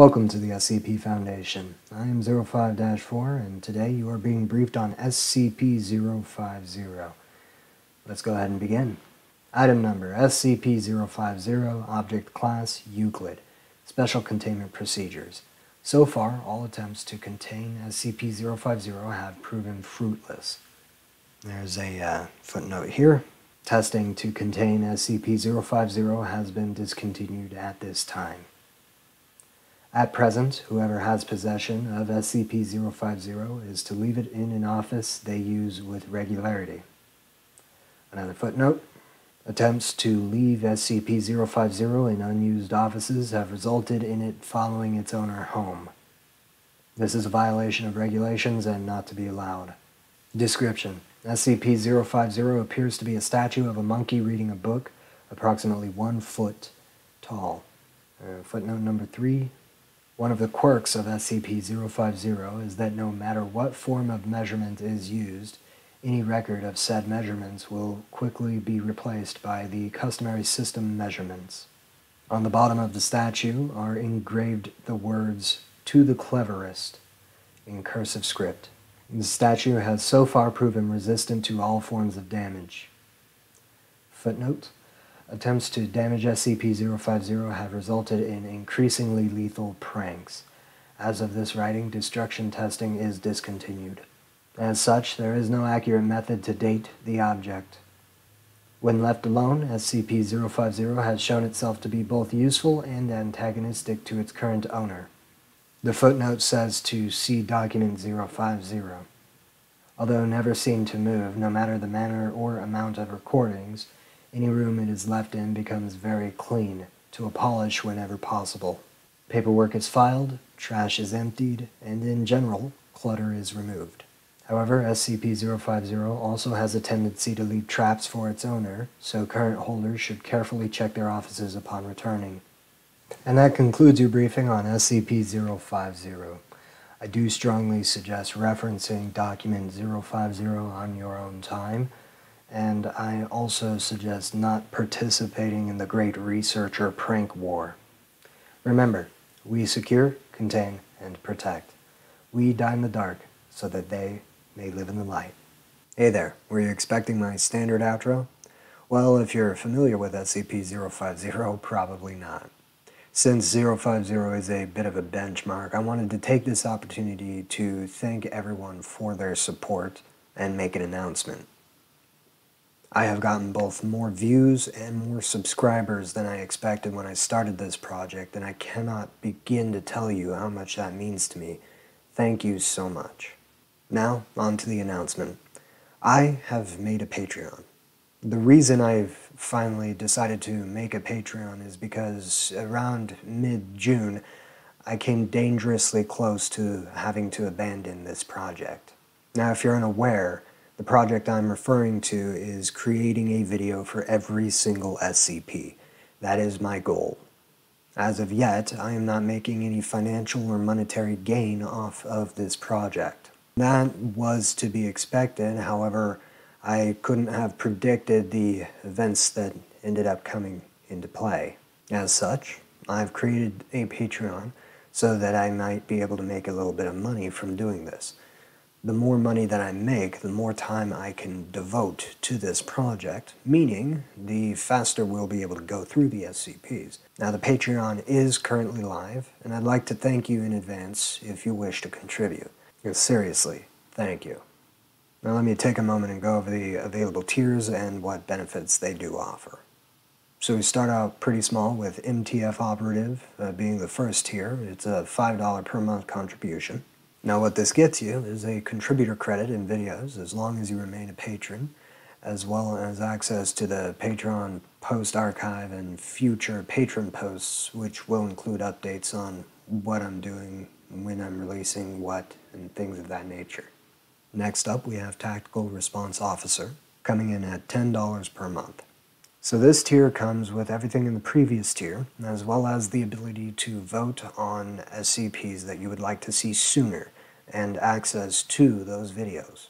Welcome to the SCP Foundation. I am O5-4 and today you are being briefed on SCP-050. Let's go ahead and begin. Item number SCP-050, Object Class Euclid, Special Containment Procedures. So far, all attempts to contain SCP-050 have proven fruitless. There's a uh, footnote here. Testing to contain SCP-050 has been discontinued at this time. At present, whoever has possession of SCP-050 is to leave it in an office they use with regularity. Another footnote. Attempts to leave SCP-050 in unused offices have resulted in it following its owner home. This is a violation of regulations and not to be allowed. Description. SCP-050 appears to be a statue of a monkey reading a book, approximately one foot tall. Uh, footnote number three, one of the quirks of SCP-050 is that no matter what form of measurement is used, any record of said measurements will quickly be replaced by the customary system measurements. On the bottom of the statue are engraved the words, To the Cleverest, in cursive script. The statue has so far proven resistant to all forms of damage. Footnote Attempts to damage SCP-050 have resulted in increasingly lethal pranks. As of this writing, destruction testing is discontinued. As such, there is no accurate method to date the object. When left alone, SCP-050 has shown itself to be both useful and antagonistic to its current owner. The footnote says to see document 050. Although never seen to move, no matter the manner or amount of recordings, any room it is left in becomes very clean, to a polish whenever possible. Paperwork is filed, trash is emptied, and in general, clutter is removed. However, SCP-050 also has a tendency to leave traps for its owner, so current holders should carefully check their offices upon returning. And that concludes your briefing on SCP-050. I do strongly suggest referencing document 050 on your own time, and I also suggest not participating in the great researcher prank war. Remember, we secure, contain, and protect. We die in the dark so that they may live in the light. Hey there, were you expecting my standard outro? Well, if you're familiar with SCP-050, probably not. Since 050 is a bit of a benchmark, I wanted to take this opportunity to thank everyone for their support and make an announcement. I have gotten both more views and more subscribers than I expected when I started this project, and I cannot begin to tell you how much that means to me. Thank you so much. Now, on to the announcement. I have made a Patreon. The reason I've finally decided to make a Patreon is because around mid-June, I came dangerously close to having to abandon this project. Now, if you're unaware, the project I'm referring to is creating a video for every single SCP. That is my goal. As of yet, I am not making any financial or monetary gain off of this project. That was to be expected, however, I couldn't have predicted the events that ended up coming into play. As such, I've created a Patreon so that I might be able to make a little bit of money from doing this the more money that I make, the more time I can devote to this project, meaning the faster we'll be able to go through the SCPs. Now the Patreon is currently live, and I'd like to thank you in advance if you wish to contribute. seriously, thank you. Now let me take a moment and go over the available tiers and what benefits they do offer. So we start out pretty small with MTF Operative uh, being the first tier. It's a $5 per month contribution. Now what this gets you is a contributor credit in videos as long as you remain a patron, as well as access to the Patreon post archive and future patron posts, which will include updates on what I'm doing, when I'm releasing what, and things of that nature. Next up, we have Tactical Response Officer, coming in at $10 per month. So this tier comes with everything in the previous tier, as well as the ability to vote on SCPs that you would like to see sooner, and access to those videos.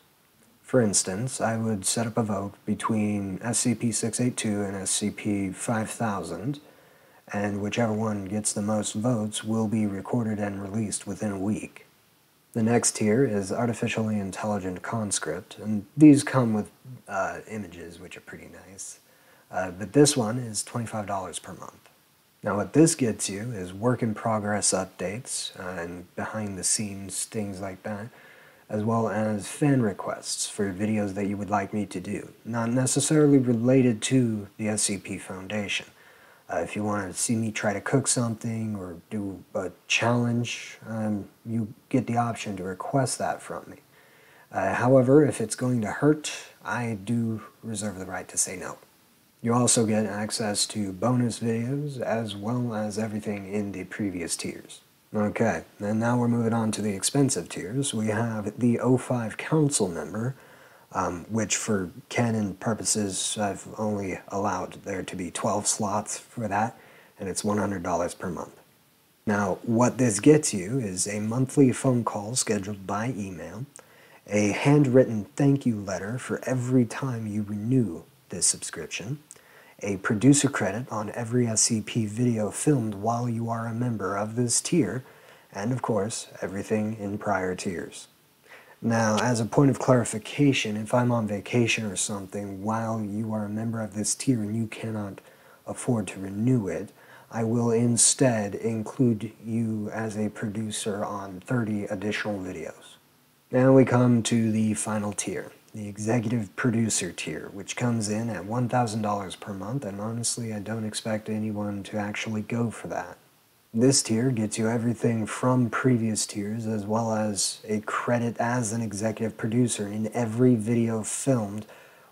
For instance, I would set up a vote between SCP-682 and SCP-5000, and whichever one gets the most votes will be recorded and released within a week. The next tier is Artificially Intelligent Conscript, and these come with uh, images, which are pretty nice. Uh, but this one is $25 per month. Now what this gets you is work in progress updates uh, and behind the scenes things like that, as well as fan requests for videos that you would like me to do, not necessarily related to the SCP Foundation. Uh, if you want to see me try to cook something or do a challenge, um, you get the option to request that from me. Uh, however, if it's going to hurt, I do reserve the right to say no. You also get access to bonus videos as well as everything in the previous tiers. Okay, and now we're moving on to the expensive tiers. We have the O5 Council member, um, which for canon purposes, I've only allowed there to be 12 slots for that, and it's $100 per month. Now, what this gets you is a monthly phone call scheduled by email, a handwritten thank you letter for every time you renew this subscription, a producer credit on every SCP video filmed while you are a member of this tier, and of course, everything in prior tiers. Now, as a point of clarification, if I'm on vacation or something while you are a member of this tier and you cannot afford to renew it, I will instead include you as a producer on 30 additional videos. Now we come to the final tier, the executive producer tier, which comes in at $1,000 per month, and honestly, I don't expect anyone to actually go for that. This tier gets you everything from previous tiers as well as a credit as an executive producer in every video filmed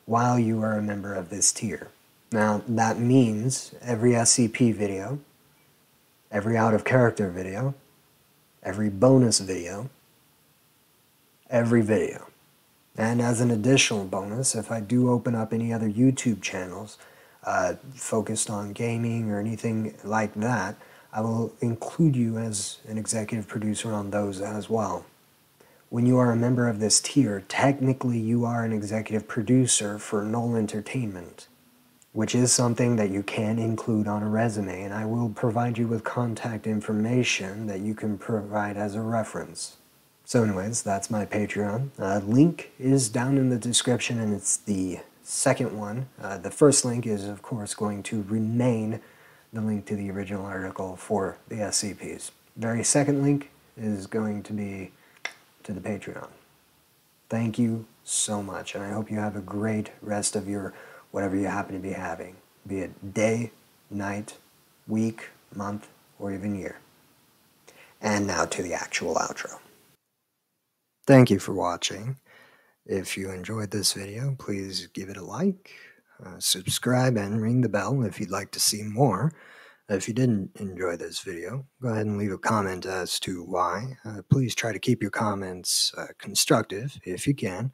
while you are a member of this tier. Now that means every SCP video, every out of character video, every bonus video, every video. And as an additional bonus, if I do open up any other YouTube channels uh, focused on gaming or anything like that, I will include you as an executive producer on those as well. When you are a member of this tier, technically you are an executive producer for Null Entertainment, which is something that you can include on a resume, and I will provide you with contact information that you can provide as a reference. So anyways, that's my Patreon. Uh, link is down in the description, and it's the second one. Uh, the first link is, of course, going to remain the link to the original article for the SCPs. Very second link is going to be to the Patreon. Thank you so much, and I hope you have a great rest of your whatever you happen to be having, be it day, night, week, month, or even year. And now to the actual outro. Thank you for watching. If you enjoyed this video, please give it a like, uh, subscribe and ring the bell if you'd like to see more. If you didn't enjoy this video, go ahead and leave a comment as to why. Uh, please try to keep your comments uh, constructive if you can.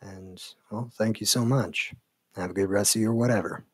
And, well, thank you so much. Have a good rest of your whatever.